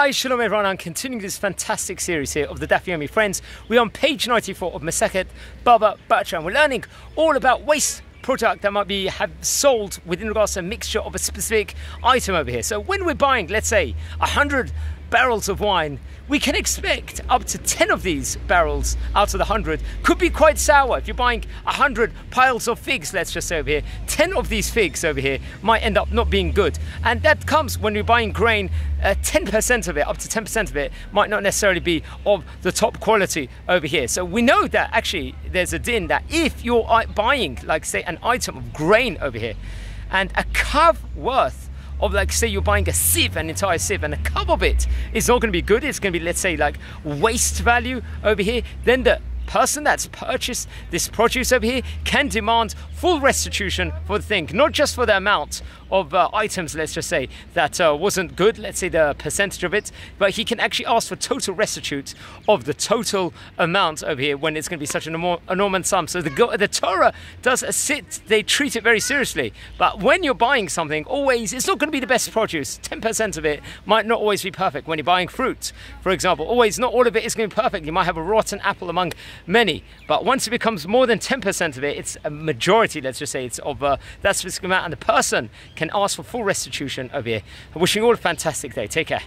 Hi, shalom everyone. I'm continuing this fantastic series here of the Daf Yomi Friends. We're on page 94 of Masechet Baba Batra, and we're learning all about waste product that might be have sold within regards to a mixture of a specific item over here. So when we're buying, let's say, 100 barrels of wine, we can expect up to 10 of these barrels out of the 100 could be quite sour. If you're buying 100 piles of figs, let's just say over here, 10 of these figs over here might end up not being good. And that comes when you're buying grain, uh, 10% of it, up to 10% of it, might not necessarily be of the top quality over here. So we know that actually there's a din that if you're uh, buying, like say, an item of grain over here, and a kav worth of like say you're buying a sieve, an entire sieve, and a cup of it, it is not going to be good. It's going to be let's say like waste value over here. Then the person that's purchased this produce over here can demand full restitution for the thing, not just for the amount of uh, items, let's just say, that uh, wasn't good, let's say the percentage of it, but he can actually ask for total restitute of the total amount over here when it's going to be such an enormous sum. So the, the Torah does a sit, they treat it very seriously. But when you're buying something, always, it's not going to be the best produce. 10% of it might not always be perfect. When you're buying fruit, for example, always not all of it is going to be perfect. You might have a rotten apple among many, but once it becomes more than 10% of it, it's a majority, let's just say, it's of uh, that specific amount, and the person can ask for full restitution over here. Wishing you all a fantastic day. Take care.